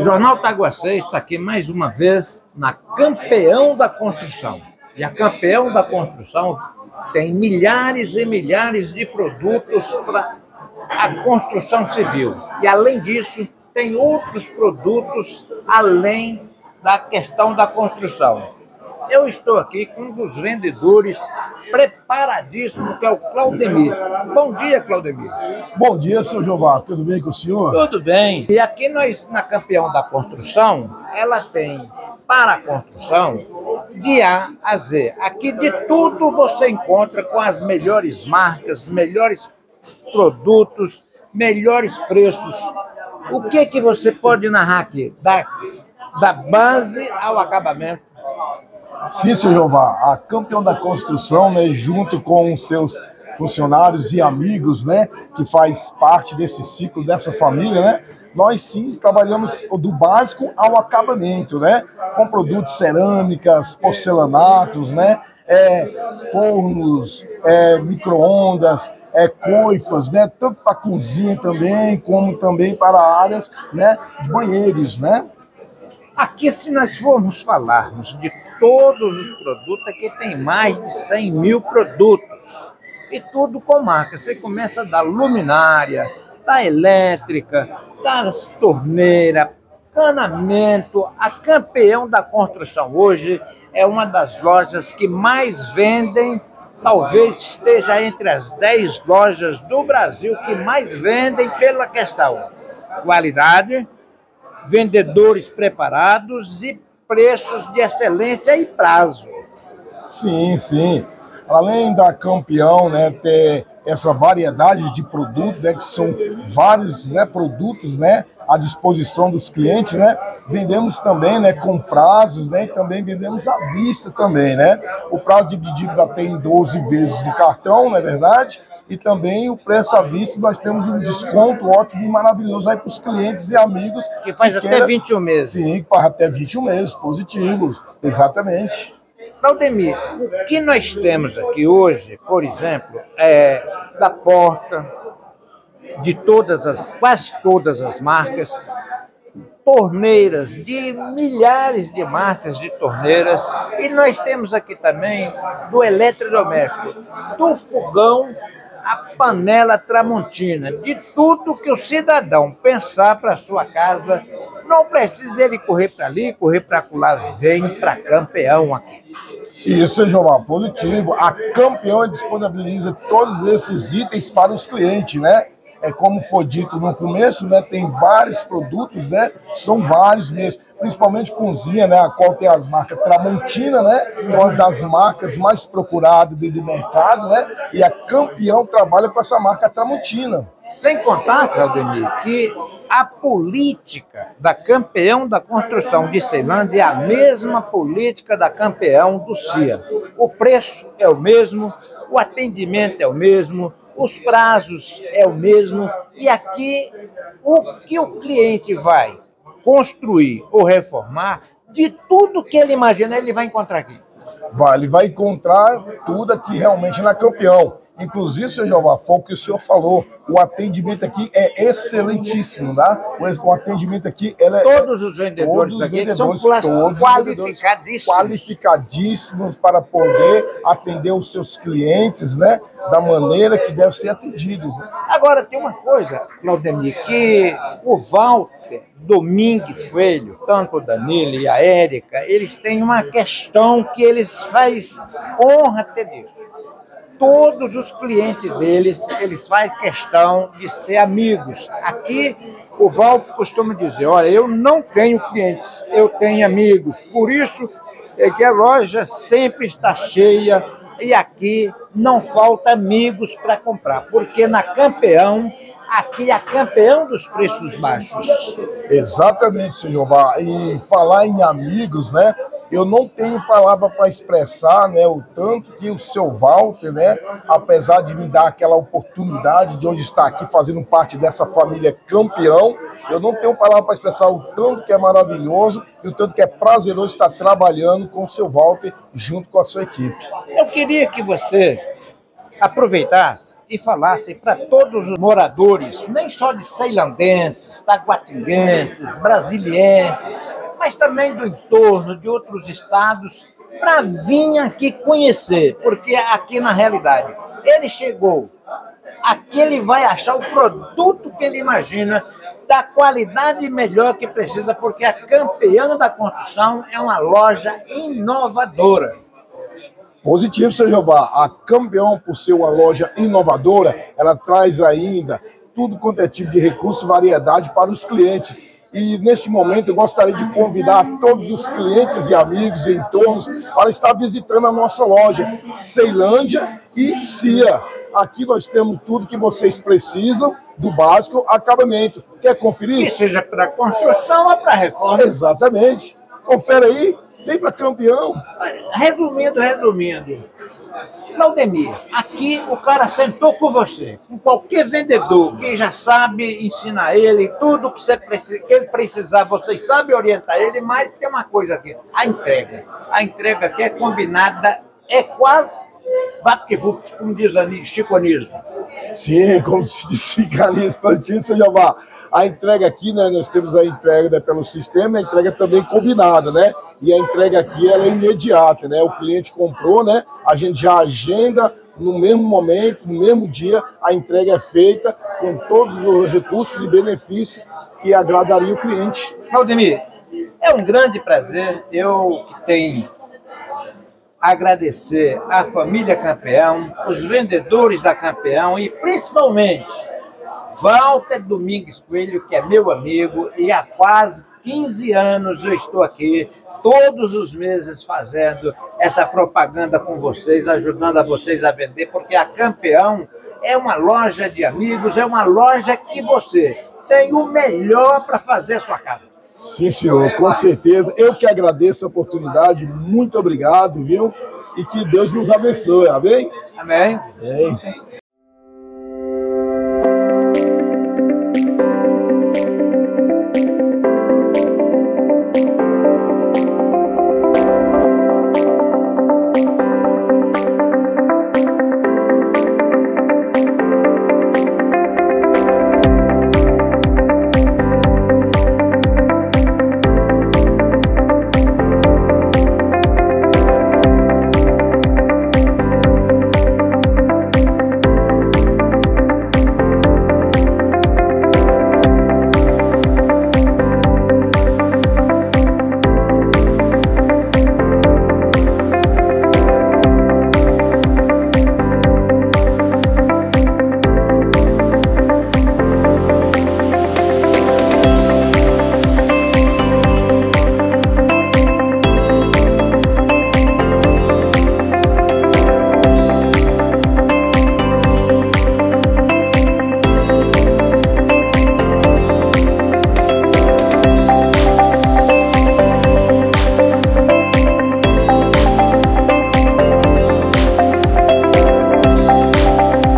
O Jornal Taguacê está aqui mais uma vez na Campeão da Construção. E a Campeão da Construção tem milhares e milhares de produtos para a construção civil. E além disso, tem outros produtos além da questão da construção. Eu estou aqui com um dos vendedores preparadíssimo, que é o Claudemir. Bom dia, Claudemir. Bom dia, seu Jová. Tudo bem com o senhor? Tudo bem. E aqui nós, na Campeão da Construção, ela tem para a construção de A a Z. Aqui de tudo você encontra com as melhores marcas, melhores produtos, melhores preços. O que que você pode narrar aqui? Da, da base ao acabamento. Seu Jeová, a campeão da construção, né, junto com os seus funcionários e amigos, né, que faz parte desse ciclo, dessa família, né, nós sim trabalhamos do básico ao acabamento, né, com produtos cerâmicas, porcelanatos, né, é, fornos, é, micro-ondas, é, coifas, né, tanto para cozinha também, como também para áreas, né, de banheiros, né. Aqui, se nós formos falarmos de todos os produtos, aqui tem mais de 100 mil produtos. E tudo com marca. Você começa da luminária, da elétrica, das torneiras, canamento. A campeão da construção hoje é uma das lojas que mais vendem, talvez esteja entre as 10 lojas do Brasil que mais vendem pela questão qualidade, vendedores preparados e preços de excelência e prazo. Sim, sim. Além da campeão, né, ter essa variedade de produtos, né, que são vários, né, produtos, né, à disposição dos clientes, né? Vendemos também, né, com prazos, né, e também vendemos à vista também, né? O prazo dividido até em 12 vezes no cartão, não é verdade? E também o preço à vista, nós temos um desconto ótimo e maravilhoso aí para os clientes e amigos. Que faz que até queira... 21 meses. Sim, que faz até 21 meses, positivos, exatamente. Claudemir, o que nós temos aqui hoje, por exemplo, é da porta, de todas as, quase todas as marcas, torneiras, de milhares de marcas de torneiras, e nós temos aqui também do eletrodoméstico, do fogão a panela tramontina, de tudo que o cidadão pensar para sua casa, não precisa ele correr para ali, correr para lá, vem para campeão aqui. Isso, João, positivo. A campeão disponibiliza todos esses itens para os clientes, né? É como foi dito no começo, né, tem vários produtos, né, são vários mesmo, principalmente cozinha, né, a qual tem as marcas Tramontina, né, uma das marcas mais procuradas do mercado, né, e a Campeão trabalha com essa marca Tramontina. Sem contar, Claudemir, que a política da campeão da construção de Ceilândia é a mesma política da campeão do CIA. O preço é o mesmo, o atendimento é o mesmo, os prazos é o mesmo e aqui o que o cliente vai construir ou reformar, de tudo que ele imagina, ele vai encontrar aqui. Vai, ele vai encontrar tudo aqui realmente na Campeão. Inclusive, seu Jeová, foi o que o senhor falou. O atendimento aqui é excelentíssimo, tá? O atendimento aqui ela é, Todos os vendedores todos aqui vendedores, são qualificadíssimos. Qualificadíssimos para poder atender os seus clientes, né? Da maneira que deve ser atendidos. Agora, tem uma coisa, Claudemir, que o Walter Domingues Coelho, tanto o Danilo e a Érica, eles têm uma questão que eles faz honra ter disso todos os clientes deles, eles fazem questão de ser amigos. Aqui, o Val costuma dizer, olha, eu não tenho clientes, eu tenho amigos. Por isso é que a loja sempre está cheia e aqui não falta amigos para comprar, porque na Campeão, aqui é campeão dos preços baixos. Exatamente, senhor Val. E falar em amigos, né? Eu não tenho palavra para expressar né, o tanto que o seu Walter, né, apesar de me dar aquela oportunidade de hoje estar aqui fazendo parte dessa família campeão, eu não tenho palavra para expressar o tanto que é maravilhoso e o tanto que é prazeroso estar trabalhando com o seu Walter junto com a sua equipe. Eu queria que você aproveitasse e falasse para todos os moradores, nem só de ceilandenses, taguatinguenses, brasilienses, mas também do entorno, de outros estados, para vir aqui conhecer, porque aqui na realidade ele chegou, aqui ele vai achar o produto que ele imagina da qualidade melhor que precisa, porque a campeã da construção é uma loja inovadora. Positivo, seu Jeová. A Campeão, por ser uma loja inovadora, ela traz ainda tudo quanto é tipo de recurso variedade para os clientes. E neste momento eu gostaria de convidar todos os clientes e amigos e entornos para estar visitando a nossa loja Ceilândia e CIA. Aqui nós temos tudo que vocês precisam, do básico acabamento. Quer conferir? Que seja para construção ou para reforma. Exatamente. Confere aí. Vem para campeão. Resumindo, resumindo. Claudemir, aqui o cara sentou com você, com qualquer vendedor que já sabe ensinar ele tudo que, você precisa, que ele precisar, vocês sabem orientar ele, mas tem uma coisa aqui, a entrega. A entrega aqui é combinada, é quase vapt como diz ali, chiconismo. Sim, como se diz chicanismo, Patrícia Jeová a entrega aqui, né, nós temos a entrega né, pelo sistema, a entrega também combinada, né? E a entrega aqui ela é imediata, né? O cliente comprou, né? A gente já agenda no mesmo momento, no mesmo dia, a entrega é feita com todos os recursos e benefícios que agradaria o cliente. Valdemir, é um grande prazer. Eu que tenho agradecer à família Campeão, os vendedores da Campeão e principalmente Walter Domingues Coelho, que é meu amigo, e há quase 15 anos eu estou aqui, todos os meses fazendo essa propaganda com vocês, ajudando a vocês a vender, porque a Campeão é uma loja de amigos, é uma loja que você tem o melhor para fazer a sua casa. Sim, senhor, com certeza. Eu que agradeço a oportunidade, muito obrigado, viu? E que Deus nos abençoe, amém? Amém. amém.